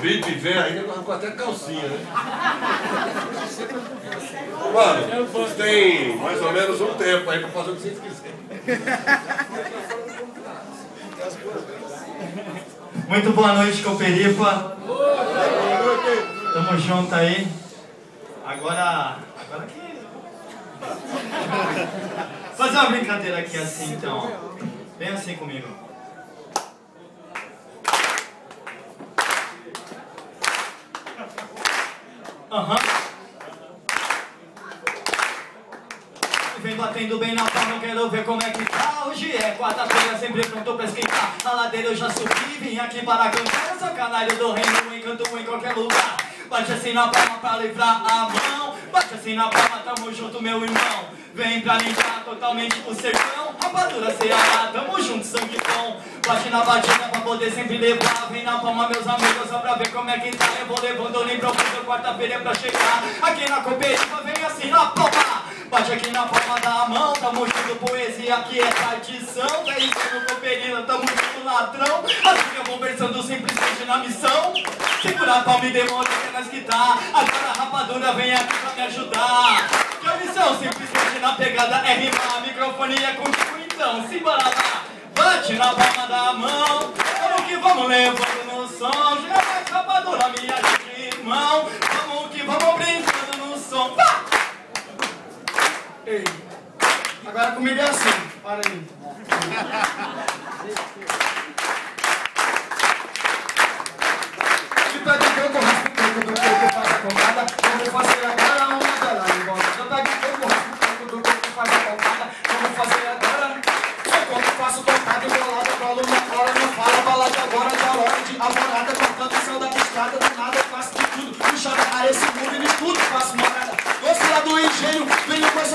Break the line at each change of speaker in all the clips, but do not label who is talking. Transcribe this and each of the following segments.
bip vem ainda com até calcinha, né? Mano, vocês têm mais ou menos um tempo aí pra fazer o que vocês quiserem.
Muito boa noite, Coperifa. Tamo junto aí. Agora. Agora que. Fazer uma brincadeira aqui assim então. Vem assim comigo. Aham. Vem batendo bem na palma, quero ver como é que tá. Hoje é quarta-feira, sempre pronto pra esquentar. A ladeira eu já subi, vim aqui para cantar. Sou canário do reino, encanto em qualquer lugar. Bate assim na palma pra livrar a mão. Bate assim na palma, tamo junto meu irmão. Vem pra limpar totalmente o sertão Rapadura Ceará, tamo junto, sangue bom. Bate na batida pra poder sempre levar. Vem na palma meus amigos, só pra ver como é que tá. Eu vou levando nem profundo, quarta-feira é pra chegar. Aqui na cooperativa, vem assim na palma. Bate aqui na palma da mão, tamo junto, poesia aqui é tradição. É isso no Cooperina, tamo junto ladrão. Assim que eu vou versando simplesmente na missão. Segura a palma e demora que é nós que tá. Agora a rapadura vem aqui pra me ajudar. Que a missão simplesmente na pegada é rimar. Microfone é contigo então, simbora lá Bate na palma da mão Vamos que vamos levando no som Chega mais rapadura, minha gente, irmão Vamos que vamos brincando no som Pá!
Ei, agora comigo é assim, para aí. Faço a cocada, vamos fazer agora. Só quando faço tocada, embolada, colo na cola, não fala balada agora, da hora de amorada, cortando céu da estrada, do nada faço de tudo, puxada a esse mundo e de tudo faço morada. Doce lá do engenho, venho com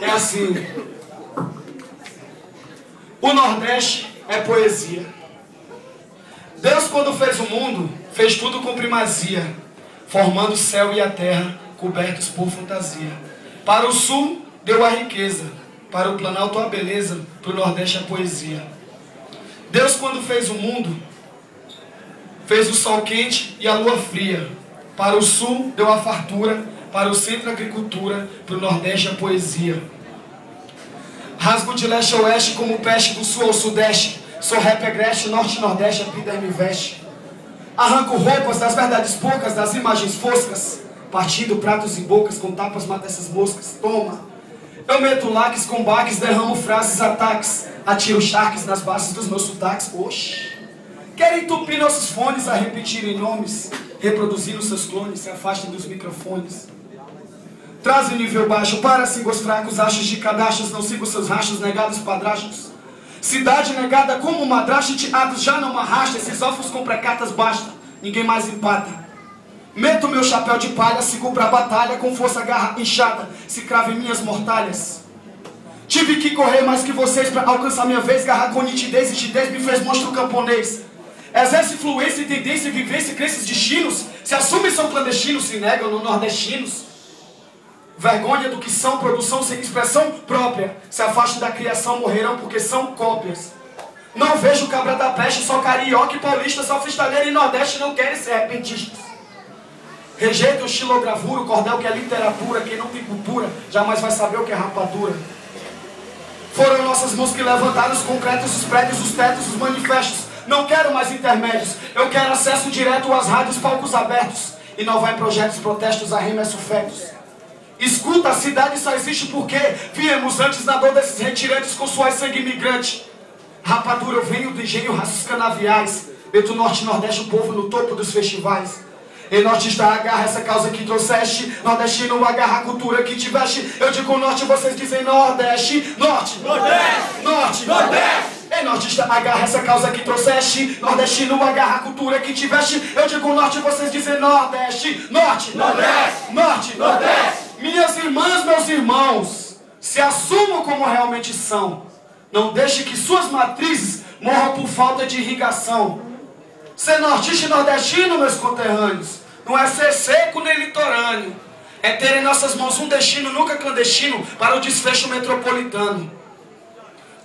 É assim. O Nordeste é poesia. Deus, quando fez o mundo, fez tudo com primazia, formando o céu e a terra, cobertos por fantasia. Para o sul, deu a riqueza, para o Planalto a beleza, para o Nordeste a poesia. Deus, quando fez o mundo, fez o sol quente e a lua fria. Para o sul, deu a fartura, para o centro a agricultura, para o Nordeste a poesia. Rasgo de leste a oeste como peste do sul ao sudeste. Sou rap agreste, norte e nordeste, a vida me veste. Arranco roupas das verdades poucas, das imagens foscas. Partindo pratos e bocas, com tapas mata essas moscas. Toma. Eu meto laques com baques, derramo frases, ataques. Atiro charques nas bases dos meus sotaques. Oxi. Querem entupir nossos fones a repetirem nomes. Reproduzindo seus clones, se afastem dos microfones. Trazem nível baixo para singos fracos, achos de cadastros, não sigo seus rachos, negados padrastos. Cidade negada como madrasta, teatros já não arrasta, esses órfãos com precatas basta, ninguém mais empata. Meto meu chapéu de palha, sigo pra batalha, com força garra inchada, se crava em minhas mortalhas. Tive que correr mais que vocês pra alcançar minha vez, garra com nitidez e nitidez me fez monstro camponês. Exerce influência, tendência, vivência, crenças destinos, se assumem são clandestinos, se negam no nordestinos. Vergonha do que são, produção sem expressão própria. Se afastem da criação, morrerão porque são cópias. Não vejo cabra da peste, só carioca e paulista, só freestyleiro e nordeste não querem ser repentistas. Rejeito o estilogravura, o cordel que é literatura, quem não tem cultura jamais vai saber o que é rapadura. Foram nossas mãos que levantaram os concretos, os prédios, os tetos, os manifestos. Não quero mais intermédios, eu quero acesso direto às rádios, palcos abertos. Inovar em projetos, protestos, arremesso fetos. Escuta, a cidade só existe porque viemos antes na dor desses retirantes com suas sangue imigrante. Rapadura, eu venho do engenho, raças canaviais. Meto norte e nordeste, o povo no topo dos festivais. E nortista agarra essa causa que trouxeste. Nordestino agarra a cultura que tiveste. Eu digo norte, vocês dizem nordeste. Norte,
Nordeste!
norte,
Nordeste!
Ei, nortista, agarra essa causa que trouxeste. Nordestino, agarra a cultura que tiveste. Eu digo norte, vocês dizem nordeste. Norte,
Nordeste!
norte,
Nordeste!
Minhas irmãs, meus irmãos, se assumam como realmente são. Não deixe que suas matrizes morram por falta de irrigação. Ser nortista e nordestino, meus conterrâneos, não é ser seco nem litorâneo. É ter em nossas mãos um destino nunca clandestino para o desfecho metropolitano.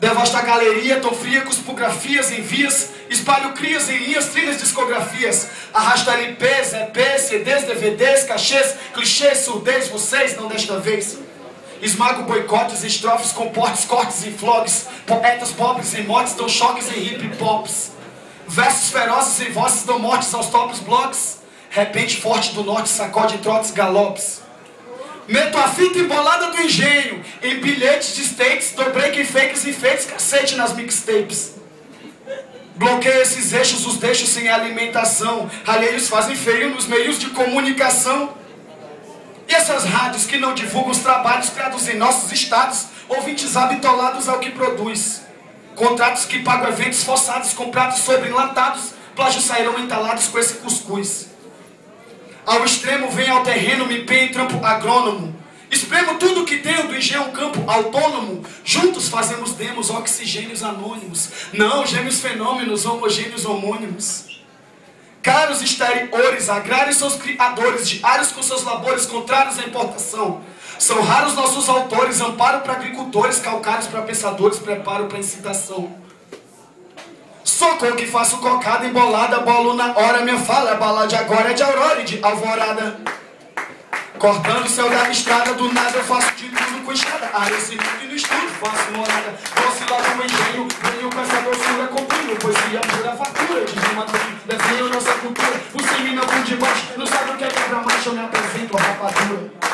Devosta a galeria, tão fria, cuspografias em vias, espalho crias em linhas, trilhas, discografias. Arrasta LPs, EPs, CDs, DVDs, cachês, clichês, surdez, vocês não desta vez. Esmago boicotes, estrofes, comportes, cortes e flogs. Poetas pobres em motes dão choques em hip pops. Versos ferozes em vozes dão mortes aos tops blogs. Repente forte do norte sacode trotes galopes. Meto a fita embolada do engenho em bilhetes de states, dou break em fakes e fakes, cacete nas mixtapes. Bloqueio esses eixos, os deixo sem alimentação. Alheios fazem feio nos meios de comunicação. E essas rádios que não divulgam os trabalhos criados em nossos estados, ouvintes habitolados ao que produz. Contratos que pagam eventos forçados com pratos sobre enlatados, plágios sairão entalados com esse cuscuz. Ao extremo vem ao terreno, me empenho em trampo agrônomo. Espremo tudo que tenho do engenho campo autônomo. Juntos fazemos demos, oxigênios anônimos. Não, gêmeos fenômenos, homogêneos homônimos. Caros exteriores, agrários seus criadores, diários com seus labores contrários à importação. São raros nossos autores, amparo para agricultores, calcários para pensadores, preparo para incitação. Socorro que faço cocada, embolada, bolo na hora, minha fala, a bala de agora é de aurora e de alvorada. Cortando o céu da estrada, do nada eu faço de tudo com escada. Área e no estudo, faço morada. Doce lá no engenho, venho com essa doçura, comprinho. Poesia pura, fatura, de rima desenho nossa cultura. O semi não de baixo, não sabe o que é quebra-macho, eu me apresento a rapadura.